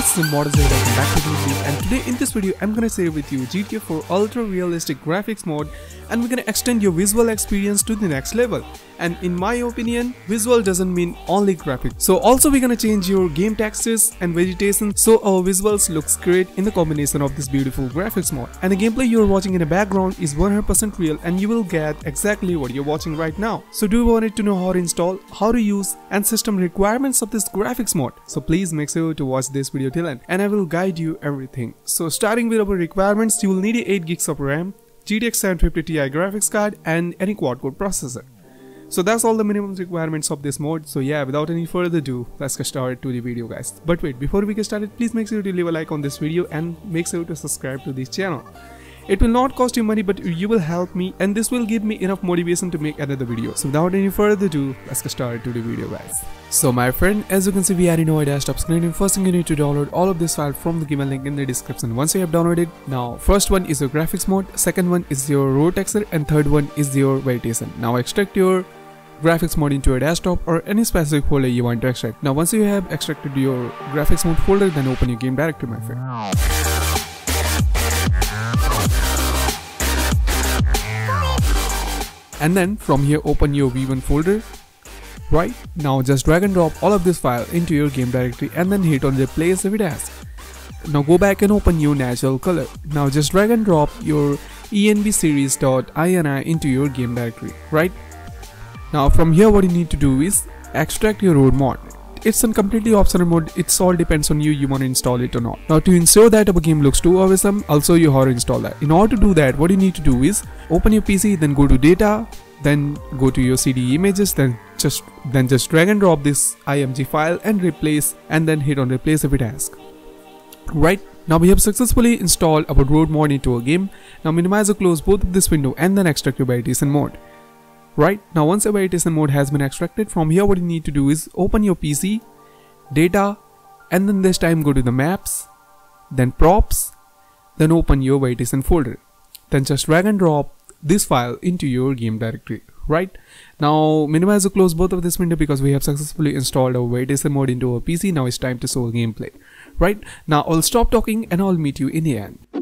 and Modern and welcome back to the video and today in this video I'm gonna share with you GTA 4 Ultra Realistic Graphics mode and we're gonna extend your visual experience to the next level. And in my opinion visual doesn't mean only graphics. So also we're gonna change your game textures and vegetation so our visuals looks great in the combination of this beautiful graphics mode and the gameplay you're watching in the background is 100% real and you will get exactly what you're watching right now. So do you want to know how to install how to use and system requirements of this graphics mode so please make sure to watch this video till end and I will guide you everything so starting with our requirements you will need 8 gigs of RAM GTX 750 Ti graphics card and any quad-core processor. So that's all the minimum requirements of this mode. So yeah, without any further ado, let's get started to the video guys. But wait, before we get started, please make sure to leave a like on this video and make sure to subscribe to this channel. It will not cost you money but you will help me and this will give me enough motivation to make another video. So without any further ado, let's get started to the video guys. So my friend, as you can see we are in our desktop screen and first thing you need to download all of this file from the given link in the description. Once you have downloaded, now first one is your graphics mode, second one is your raw texture and third one is your vegetation. Now extract your graphics mode into your desktop or any specific folder you want to extract. Now once you have extracted your graphics mode folder then open your game directory my friend. And then from here open your v1 folder. Right now just drag and drop all of this file into your game directory and then hit on replace if it has. Now go back and open your natural color. Now just drag and drop your enbseries.ini into your game directory. Right? Now from here what you need to do is extract your road mod it's a completely optional mode. It's all depends on you you want to install it or not. Now to ensure that our game looks too awesome show you how to install that. In order to do that what you need to do is open your pc then go to data then go to your cd images then just then just drag and drop this img file and replace and then hit on replace if it right now we have successfully installed our road mod into our game. Now minimize or close both of this window and then extract your vegetation mode right? Now once your vegetation mode has been extracted from here what you need to do is open your pc data and then this time go to the maps then props then open your vegetation folder. Then just drag and drop this file into your game directory. Right? Now minimize or close both of this window because we have successfully installed our vegetation mode into our pc now it's time to show gameplay. Right? Now i'll stop talking and i'll meet you in the end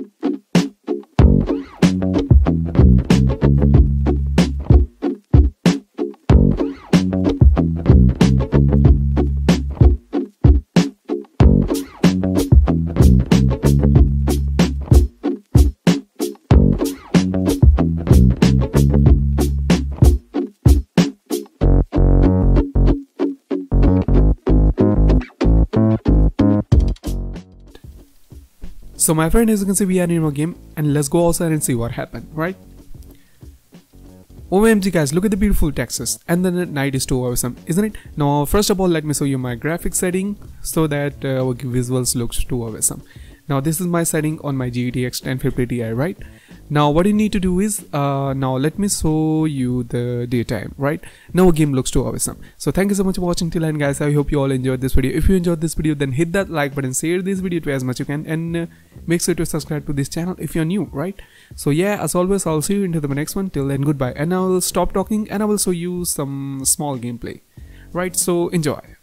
So my friend as you can see we are in a game and let's go outside and see what happened, right? OMG guys, look at the beautiful Texas and then the night is too awesome, isn't it? Now first of all let me show you my graphics setting so that uh, our visuals looks too awesome. Now this is my setting on my GTX 1050 Ti, right? Now what you need to do is, uh, now let me show you the daytime, right? Now a game looks too awesome. So thank you so much for watching till end guys. I hope you all enjoyed this video. If you enjoyed this video then hit that like button, share this video to as much you can and uh, make sure to subscribe to this channel if you're new, right? So yeah, as always, I'll see you into the next one. Till then, goodbye. And I will stop talking and I will show you some small gameplay, right? So enjoy.